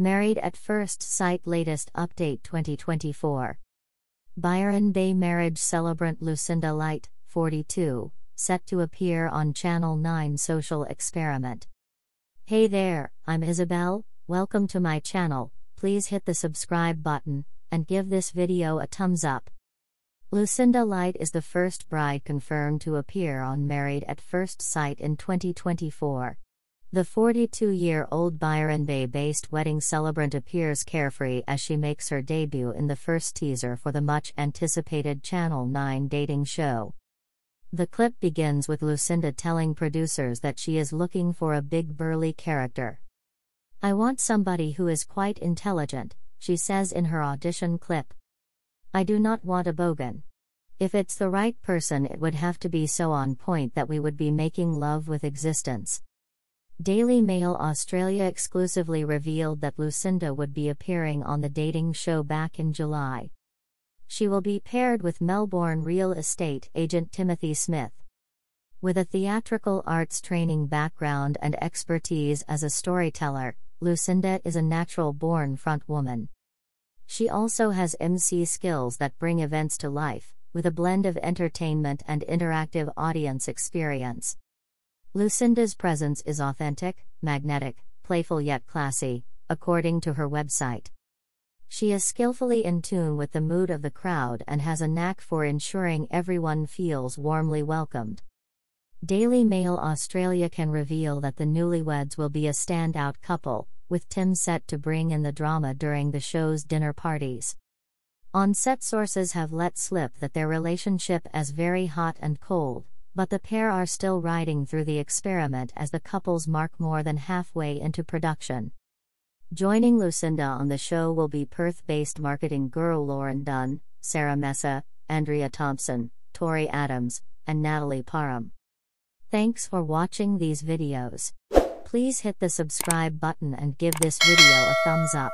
Married at First Sight Latest Update 2024. Byron Bay marriage celebrant Lucinda Light, 42, set to appear on Channel 9 Social Experiment. Hey there, I'm Isabel, welcome to my channel, please hit the subscribe button, and give this video a thumbs up. Lucinda Light is the first bride confirmed to appear on Married at First Sight in 2024. The 42 year old Byron Bay based wedding celebrant appears carefree as she makes her debut in the first teaser for the much anticipated Channel 9 dating show. The clip begins with Lucinda telling producers that she is looking for a big burly character. I want somebody who is quite intelligent, she says in her audition clip. I do not want a bogan. If it's the right person, it would have to be so on point that we would be making love with existence. Daily Mail Australia exclusively revealed that Lucinda would be appearing on the dating show back in July. She will be paired with Melbourne real estate agent Timothy Smith. With a theatrical arts training background and expertise as a storyteller, Lucinda is a natural born front woman. She also has MC skills that bring events to life, with a blend of entertainment and interactive audience experience. Lucinda's presence is authentic, magnetic, playful yet classy, according to her website. She is skillfully in tune with the mood of the crowd and has a knack for ensuring everyone feels warmly welcomed. Daily Mail Australia can reveal that the newlyweds will be a standout couple, with Tim set to bring in the drama during the show's dinner parties. On set sources have let slip that their relationship is very hot and cold, but the pair are still riding through the experiment as the couples mark more than halfway into production. Joining Lucinda on the show will be Perth based marketing guru Lauren Dunn, Sarah Messa, Andrea Thompson, Tori Adams, and Natalie Parham. Thanks for watching these videos. Please hit the subscribe button and give this video a thumbs up.